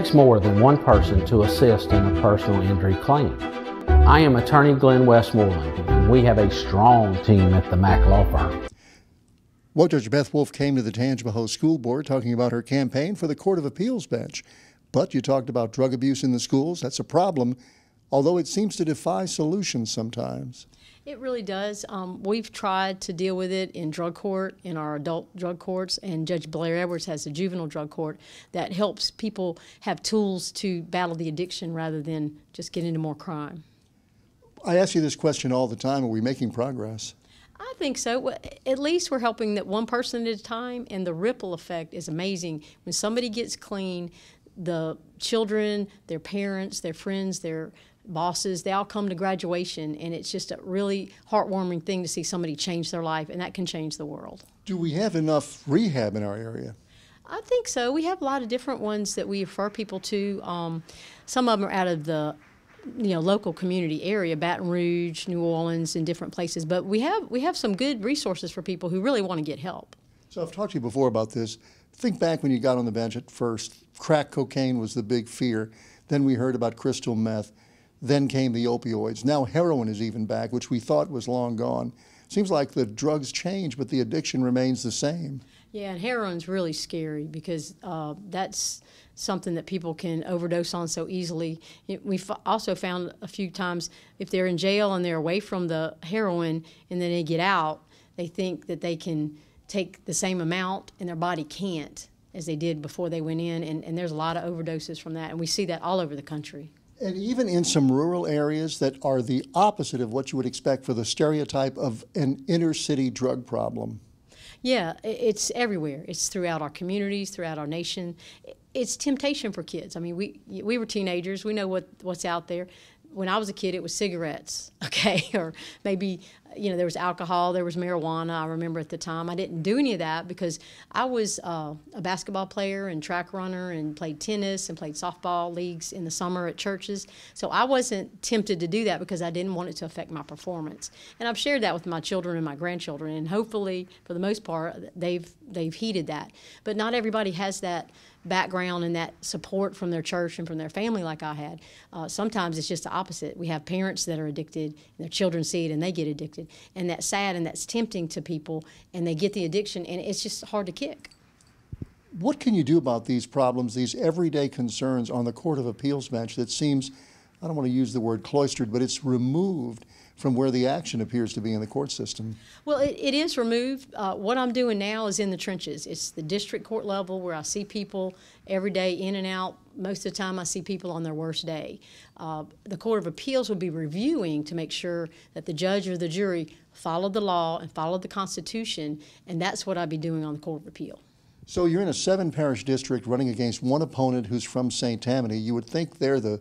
takes more than one person to assist in a personal injury claim. I am attorney Glenn Westmoreland, and we have a strong team at the Mack Law Firm. Well, Judge Beth Wolfe came to the Tangipahoa School Board talking about her campaign for the Court of Appeals bench. But you talked about drug abuse in the schools. That's a problem, although it seems to defy solutions sometimes. It really does. Um, we've tried to deal with it in drug court, in our adult drug courts, and Judge Blair Edwards has a juvenile drug court that helps people have tools to battle the addiction rather than just get into more crime. I ask you this question all the time. Are we making progress? I think so. At least we're helping that one person at a time, and the ripple effect is amazing. When somebody gets clean, the children, their parents, their friends, their bosses, they all come to graduation, and it's just a really heartwarming thing to see somebody change their life, and that can change the world. Do we have enough rehab in our area? I think so. We have a lot of different ones that we refer people to. Um, some of them are out of the you know local community area baton rouge new orleans and different places but we have we have some good resources for people who really want to get help so i've talked to you before about this think back when you got on the bench at first crack cocaine was the big fear then we heard about crystal meth then came the opioids now heroin is even back which we thought was long gone seems like the drugs change but the addiction remains the same yeah and heroin's really scary because uh, that's something that people can overdose on so easily. We've also found a few times if they're in jail and they're away from the heroin and then they get out, they think that they can take the same amount and their body can't as they did before they went in. And, and there's a lot of overdoses from that. And we see that all over the country. And even in some rural areas that are the opposite of what you would expect for the stereotype of an inner city drug problem. Yeah, it's everywhere. It's throughout our communities, throughout our nation it's temptation for kids. I mean, we we were teenagers. We know what what's out there. When I was a kid, it was cigarettes, okay, or maybe you know, there was alcohol, there was marijuana. I remember at the time. I didn't do any of that because I was uh, a basketball player and track runner and played tennis and played softball leagues in the summer at churches. So I wasn't tempted to do that because I didn't want it to affect my performance. And I've shared that with my children and my grandchildren, and hopefully, for the most part, they've they've heeded that. But not everybody has that background and that support from their church and from their family like I had. Uh, sometimes it's just the opposite. We have parents that are addicted, and their children see it and they get addicted addicted. And that's sad and that's tempting to people, and they get the addiction, and it's just hard to kick. What can you do about these problems, these everyday concerns on the Court of Appeals bench that seems, I don't want to use the word cloistered, but it's removed from where the action appears to be in the court system? Well, it, it is removed. Uh, what I'm doing now is in the trenches. It's the district court level where I see people every day in and out. Most of the time, I see people on their worst day. Uh, the Court of Appeals will be reviewing to make sure that the judge or the jury followed the law and followed the Constitution, and that's what I'd be doing on the Court of Appeal. So you're in a seven parish district running against one opponent who's from St. Tammany. You would think they're the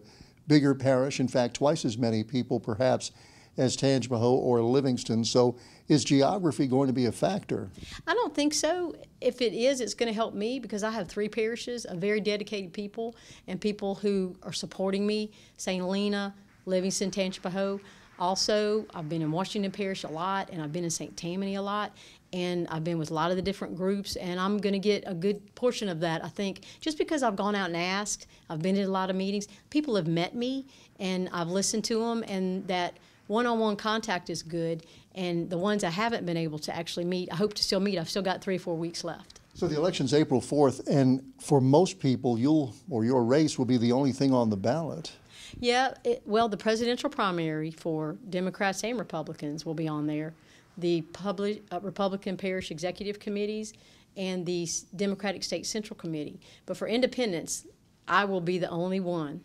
bigger parish, in fact, twice as many people perhaps as Tangipahoa or Livingston. So is geography going to be a factor? I don't think so. If it is, it's going to help me because I have three parishes of very dedicated people and people who are supporting me St. Helena, Livingston, Tangipahoa. Also, I've been in Washington Parish a lot, and I've been in St. Tammany a lot, and I've been with a lot of the different groups, and I'm going to get a good portion of that. I think just because I've gone out and asked, I've been in a lot of meetings, people have met me, and I've listened to them, and that one-on-one contact is good, and the ones I haven't been able to actually meet, I hope to still meet. I've still got three or four weeks left. So the election's April 4th, and for most people, you'll or your race will be the only thing on the ballot. Yeah, it, well, the presidential primary for Democrats and Republicans will be on there. The public, uh, Republican parish executive committees and the Democratic State Central Committee. But for independents, I will be the only one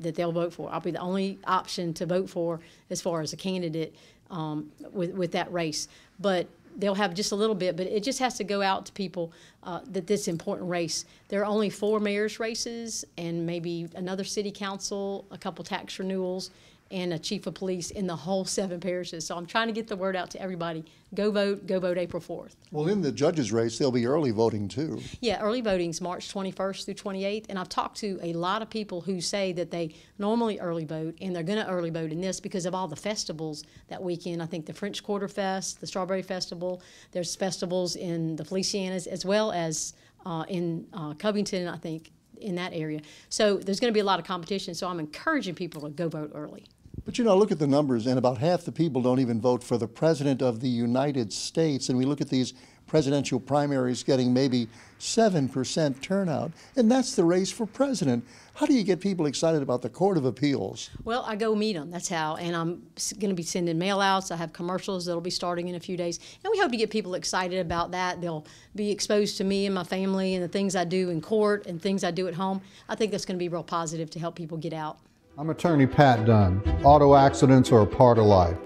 that they'll vote for. I'll be the only option to vote for as far as a candidate um, with with that race. But they'll have just a little bit, but it just has to go out to people uh, that this important race. There are only four mayor's races and maybe another city council, a couple tax renewals, and a chief of police in the whole seven parishes. So I'm trying to get the word out to everybody. Go vote, go vote April 4th. Well, in the judges' race, there'll be early voting too. Yeah, early voting's March 21st through 28th. And I've talked to a lot of people who say that they normally early vote and they're going to early vote in this because of all the festivals that weekend. I think the French Quarter Fest, the Strawberry Festival, there's festivals in the Felicianas as well as uh, in uh, Covington, I think in that area. So there's going to be a lot of competition. So I'm encouraging people to go vote early. But you know, look at the numbers, and about half the people don't even vote for the President of the United States. And we look at these presidential primaries getting maybe 7% turnout, and that's the race for president. How do you get people excited about the Court of Appeals? Well, I go meet them. That's how. And I'm going to be sending mail outs. I have commercials that'll be starting in a few days. And we hope to get people excited about that. They'll be exposed to me and my family and the things I do in court and things I do at home. I think that's going to be real positive to help people get out. I'm attorney Pat Dunn. Auto accidents are a part of life.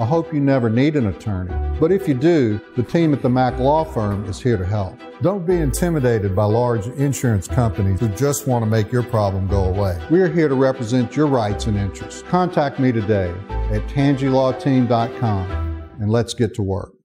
I hope you never need an attorney. But if you do, the team at the Mack Law Firm is here to help. Don't be intimidated by large insurance companies who just want to make your problem go away. We are here to represent your rights and interests. Contact me today at tangilawteam.com and let's get to work.